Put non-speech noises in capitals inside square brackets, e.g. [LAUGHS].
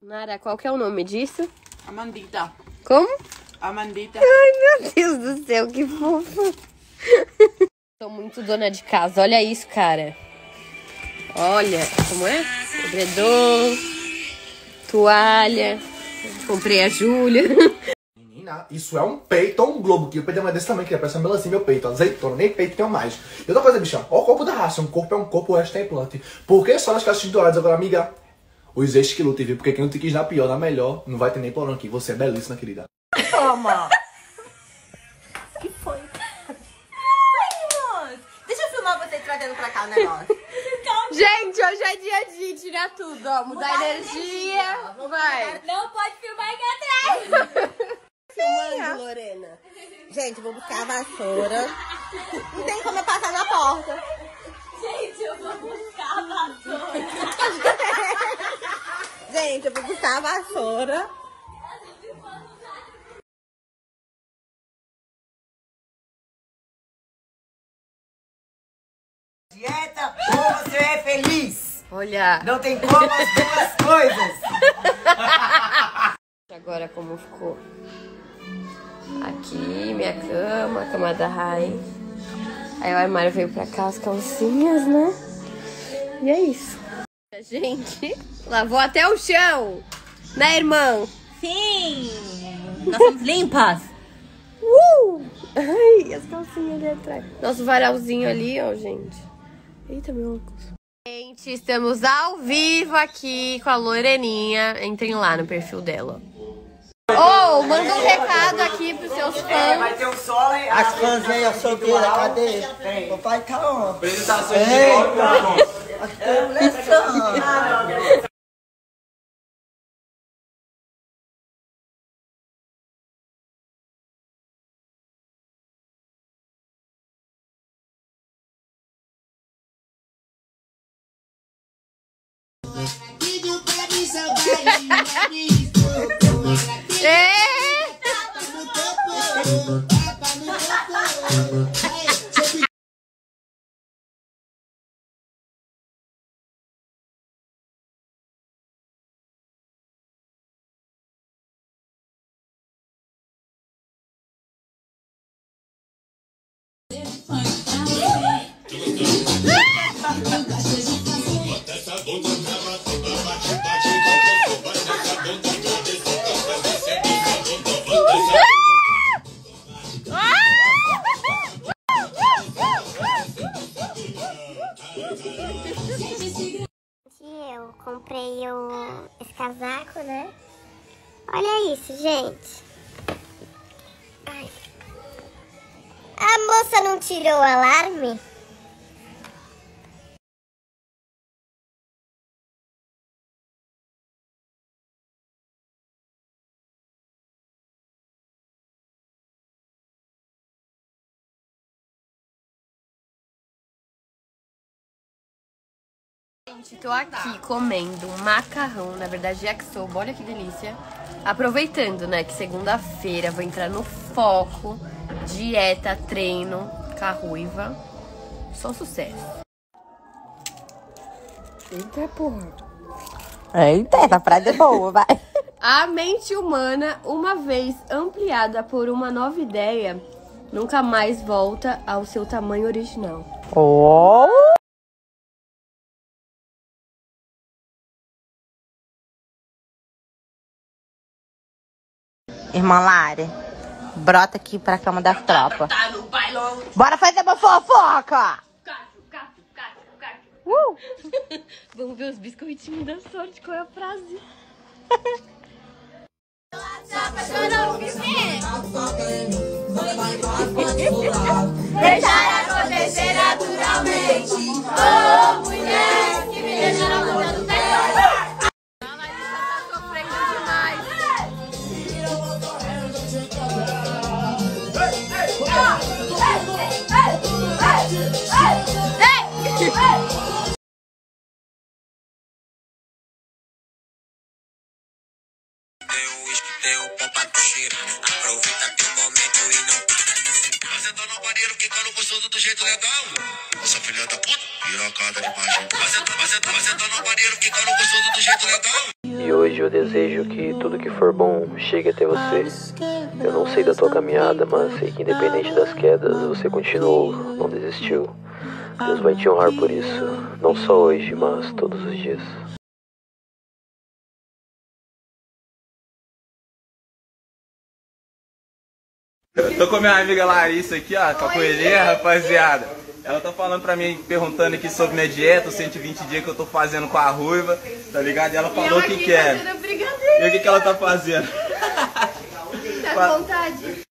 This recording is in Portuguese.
Nara, qual que é o nome disso? Amandita. Como? Amandita. Ai, meu Deus do céu, que fofo. [LAUGHS] Sou muito dona de casa. Olha isso, cara. Olha, como é? Edredom, toalha. Comprei a Júlia. [LAUGHS] Menina, isso é um peito ou um globo, que o peito é desse tamanho, que parece uma melancia, meu peito, azeitona, nem peito tenho mais. E outra coisa, bichão, olha o corpo da raça, um corpo é um corpo, o resto é implante. Por que só nas caixas douradas? Agora, amiga, os ex que lutem, viu? Porque quem não te quis na pior, na melhor, não vai ter nem porão aqui. Você é belíssima, querida. Toma! [LAUGHS] que foi? Ai! Deixa eu filmar você trazendo pra cá o negócio. [LAUGHS] Gente, hoje é dia de tirar tudo, ó. Mudar, Mudar energia. Vai. Não pode filmar aqui atrás! [LAUGHS] Filmando, Lorena. Gente, vou buscar a vassoura. Não tem como eu passar na porta. Gente, eu vou buscar a vassoura. Gente, eu vou buscar a vassoura. Dieta ou você é feliz? Olha. Não tem como as duas coisas. [LAUGHS] Agora como ficou. Aqui, minha cama, a cama da Rai. Aí o armário veio pra cá, as calcinhas, né? E é isso. A gente lavou até o chão. Né, irmão? Sim! Nós somos limpas. Uh! Ai, as calcinhas ali atrás. Nosso varalzinho ali, ó, gente. Eita, meu óculos. Gente, estamos ao vivo aqui com a Loreninha. Entrem lá no perfil dela. Ô, manda um recado aqui pros seus fãs. Vai ter um solo aí. As fãs aí, a solteira, cadê? Tem. O pai tá onde? Apresentações de As coleções. É. [LAUGHS] Eu comprei o, esse casaco, né? Olha isso, gente. Ai. A moça não tirou o alarme? Gente, tô aqui comendo um macarrão, na verdade yakisoba, olha que delícia. Aproveitando, né, que segunda-feira vou entrar no foco, dieta, treino, com a ruiva. Só sucesso. Eita, porra. Eita, essa frase é boa, vai. [LAUGHS] A mente humana, uma vez ampliada por uma nova ideia, nunca mais volta ao seu tamanho original. Oh! Irmã Lari, brota aqui pra cama. Tá no bailão. Bora fazer uma fofoca! Uh! [LAUGHS] Vamos ver os biscoitinhos da sorte, qual é a frase? Deixar banheiro, ficando gostoso do jeito legal. Nossa filha da puta, pirocada de baixo. Vai sentando, vai sentando, vai sentando no banheiro, ficando gostoso do jeito legal. E hoje eu desejo que tudo que for bom chegue até você. Eu não sei da tua caminhada, mas sei que independente das quedas, você continuou, não desistiu. Deus vai te honrar por isso, não só hoje, mas todos os dias. Eu tô com a minha amiga Larissa aqui, ó, com a coelhinha, rapaziada. Ela tá falando pra mim, perguntando aqui sobre minha dieta, os 120 dias que eu tô fazendo com a ruiva, tá ligado? E ela falou o que quer. E o que, que ela tá fazendo? [LAUGHS] Tá à vontade.